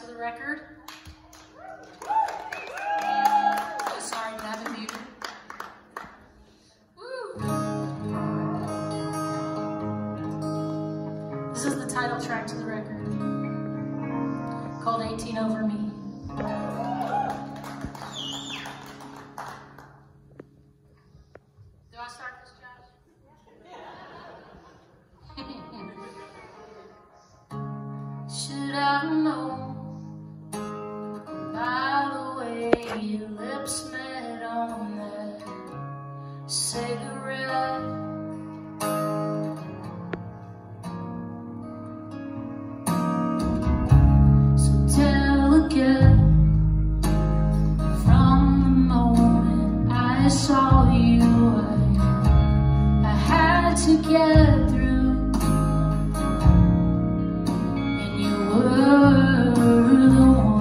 to the record. This is the title track to the record called 18 Over Me. Should I your lips met on that cigarette. So delicate From the moment I saw you I, I had to get through. And you were the one